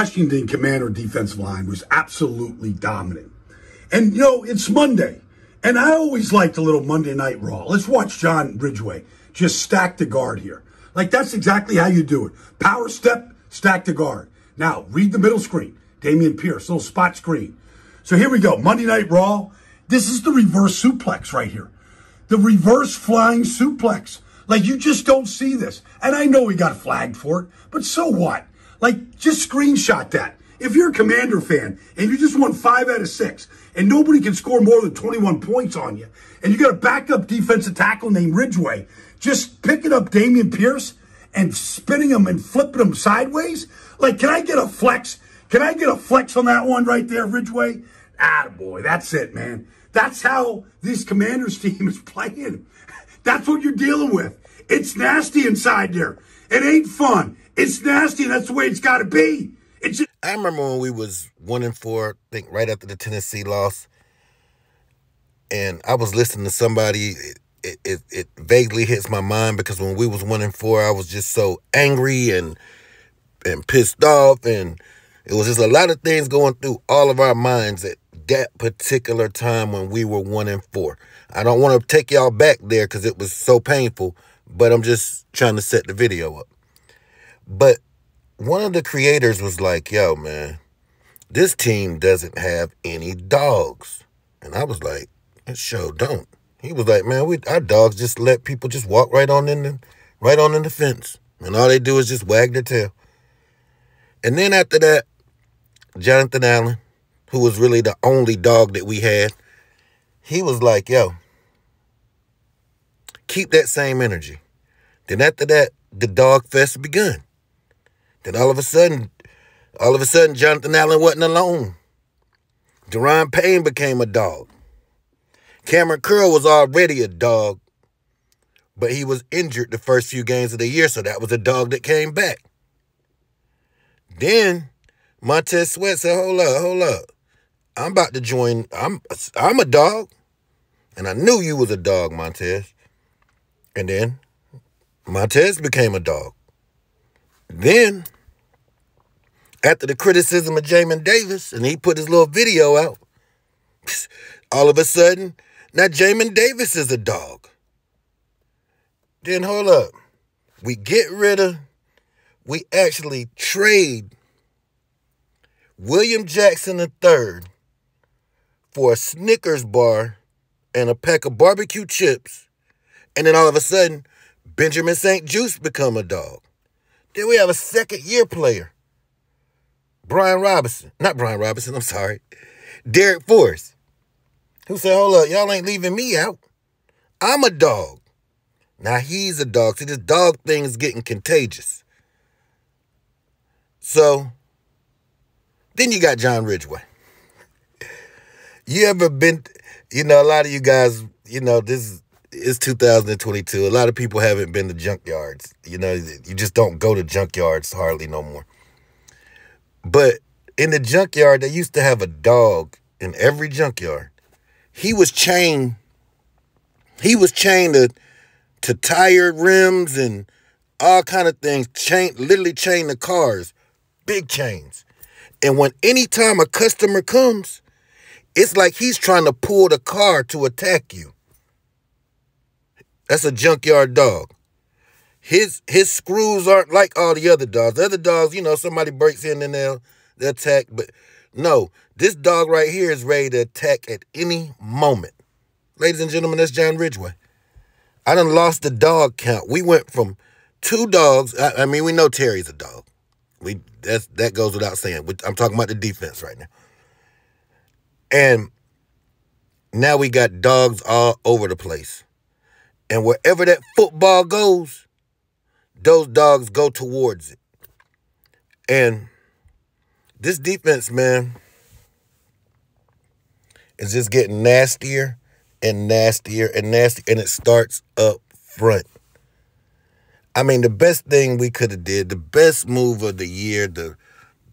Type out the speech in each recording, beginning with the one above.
Washington Commander defensive line was absolutely dominant. And, you know, it's Monday. And I always liked a little Monday Night Raw. Let's watch John Ridgeway just stack the guard here. Like, that's exactly how you do it. Power step, stack the guard. Now, read the middle screen. Dameon Pierce, little spot screen. So here we go. Monday Night Raw. This is the reverse suplex right here. The reverse flying suplex. Like, you just don't see this. And I know he got flagged for it, but so what? Like, just screenshot that. If you're a Commander fan and you just won five out of six and nobody can score more than 21 points on you, and you got a backup defensive tackle named Ridgeway, just picking up Dameon Pierce and spinning him and flipping him sideways? Like, can I get a flex? Can I get a flex on that one right there, Ridgeway? Ah, boy, that's it, man. That's how this Commanders team is playing. That's what you're dealing with. It's nasty inside there. It ain't fun. It's nasty. That's the way it's got to be. It's just- I remember when we was one and four, I think right after the Tennessee loss, and I was listening to somebody. It, it, it vaguely hits my mind because when we was one and four, I was just so angry and and pissed off, and it was just a lot of things going through all of our minds at that particular time when we were one and four. I don't want to take y'all back there because it was so painful, but I'm just trying to set the video up. But one of the creators was like, yo, man, this team doesn't have any dogs. And I was like, it sure don't. He was like, man, we our dogs just let people just walk right on in the right on in the fence. And all they do is just wag their tail. And then after that, Jonathan Allen, who was really the only dog that we had, he was like, yo, keep that same energy. Then after that, the dog fest begun. Then all of a sudden, all of a sudden, Jonathan Allen wasn't alone. Daron Payne became a dog. Kamren Curl was already a dog, but he was injured the first few games of the year, so that was a dog that came back. Then Montez Sweat said, "Hold up, hold up, I'm about to join. I'm I'm a dog, and I knew you was a dog, Montez." And then Montez became a dog. Then, after the criticism of Jamin Davis, and he put his little video out, all of a sudden, now Jamin Davis is a dog. Then hold up. We get rid of, we actually trade William Jackson III for a Snickers bar and a pack of barbecue chips. And then all of a sudden, Benjamin St. Juste become a dog. Then we have a second year player. Brian Robinson. Not Brian Robinson, I'm sorry. Darrick Forrest. Who said, hold up, y'all ain't leaving me out. I'm a dog. Now he's a dog. See, this dog thing is getting contagious. So, then you got John Ridgeway. You ever been, you know, a lot of you guys, you know, this is 2022. A lot of people haven't been to junkyards. You know, you just don't go to junkyards hardly no more. But in the junkyard, they used to have a dog in every junkyard. He was chained. He was chained to, to tire rims and all kind of things. Chain, literally chained the cars, big chains. And when any time a customer comes, it's like he's trying to pull the car to attack you. That's a junkyard dog. His his screws aren't like all the other dogs. The other dogs, you know, somebody breaks in and they'll, they'll attack. But no, this dog right here is ready to attack at any moment. Ladies and gentlemen, that's John Ridgeway. I done lost the dog count. We went from two dogs. I, I mean, we know Terry's a dog. We that's that goes without saying. I'm talking about the defense right now. And now we got dogs all over the place. And wherever that football goes, those dogs go towards it. And this defense, man, is just getting nastier and nastier and nastier. And it starts up front. I mean, the best thing we could have did, the best move of the year, the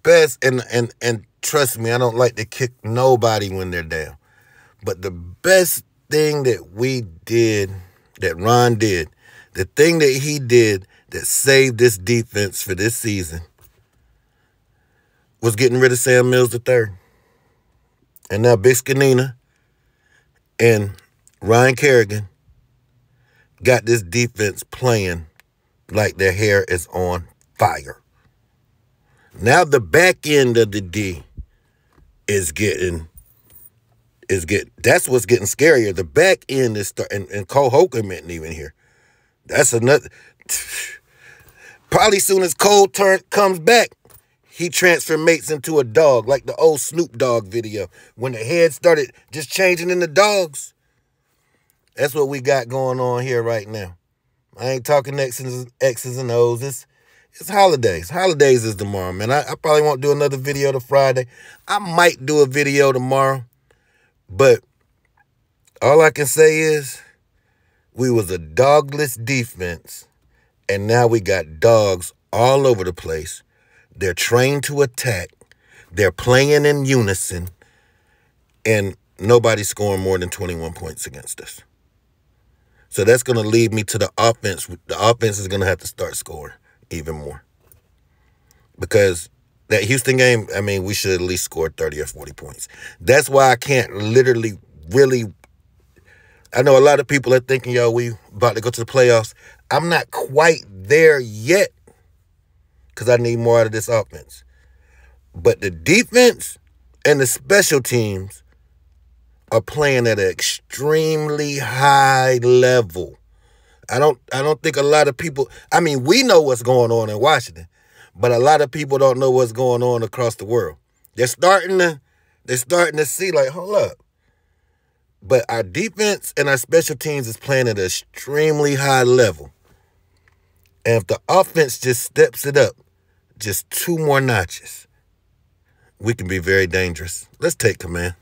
best, and and and trust me, I don't like to kick nobody when they're down. But the best thing that we did, that Ron did, the thing that he did that saved this defense for this season was getting rid of Sam Mills III. And now Big Scanina and Ryan Kerrigan got this defense playing like their hair is on fire. Now the back end of the D is getting is get that's what's getting scarier. The back end is starting and, Cole Holcomb isn't even here. That's another probably soon as Cole turn comes back, he transformates into a dog, like the old Snoop Dogg video. When the head started just changing into dogs. That's what we got going on here right now. I ain't talking X's, X's and O's. It's, it's holidays. Holidays is tomorrow, man. I, I probably won't do another video to Friday. I might do a video tomorrow. But all I can say is we was a dogless defense, and now we got dogs all over the place. They're trained to attack. They're playing in unison, and nobody's scoring more than 21 points against us. So that's going to lead me to the offense. The offense is going to have to start scoring even more. Because that Houston game, I mean, we should at least score 30 or 40 points. That's why I can't literally really I know a lot of people are thinking, yo, we about to go to the playoffs. I'm not quite there yet because I need more out of this offense. But the defense and the special teams are playing at an extremely high level. I don't I don't think a lot of people I mean, we know what's going on in Washington, but a lot of people don't know what's going on across the world. They're starting to they're starting to see like, hold up. But our defense and our special teams is playing at an extremely high level. And if the offense just steps it up just two more notches, we can be very dangerous. Let's take command.